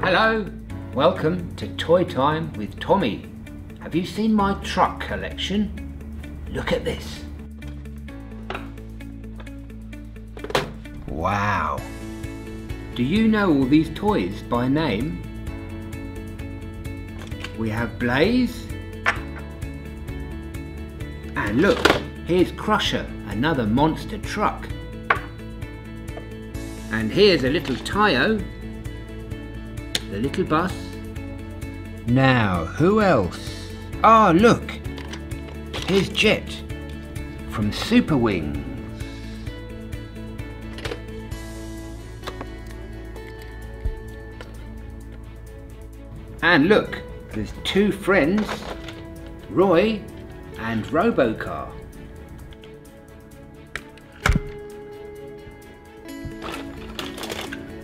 Hello, welcome to Toy Time with Tommy. Have you seen my truck collection? Look at this. Wow. Do you know all these toys by name? We have Blaze. And look, here's Crusher, another monster truck. And here's a little Tayo, the little bus. Now, who else? Ah, look! Here's Jet from Super Wings. And look, there's two friends, Roy and Robocar.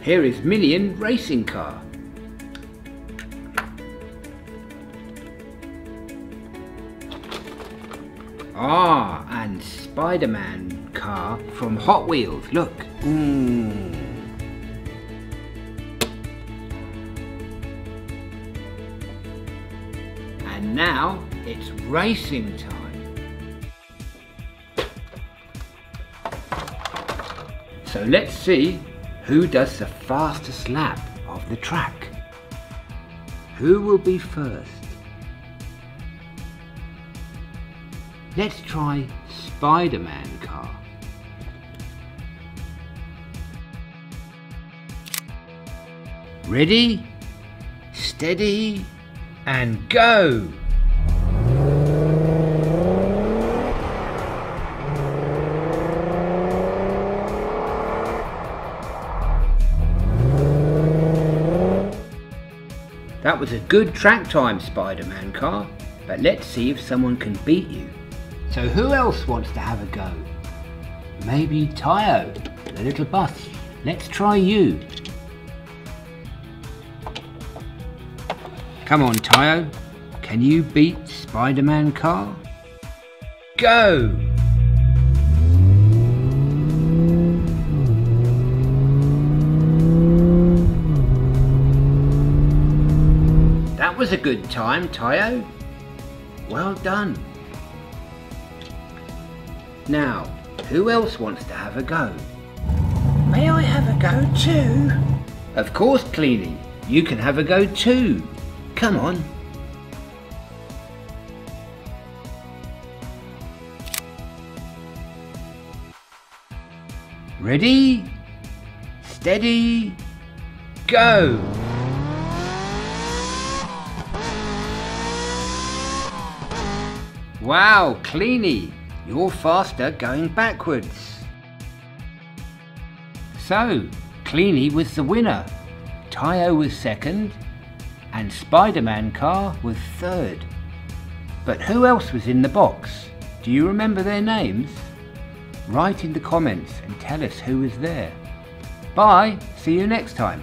Here is Minion Racing Car. Ah, and Spider-Man car from Hot Wheels. Look. Mm. And now it's racing time. So let's see who does the fastest lap of the track. Who will be first? Let's try Spider-Man car. Ready, steady, and go! That was a good track time, Spider-Man car, but let's see if someone can beat you. So who else wants to have a go? Maybe Tayo, the little bus. Let's try you. Come on, Tayo. Can you beat Spider-Man car? Go! That was a good time, Tayo. Well done. Now, who else wants to have a go? May I have a go too? Of course, Cleany. You can have a go too. Come on. Ready? Steady? Go! Wow, Cleany, you're faster going backwards. So, Cleany was the winner. Tayo was second, and Spider-Man car was third. But who else was in the box? Do you remember their names? Write in the comments and tell us who was there. Bye, see you next time.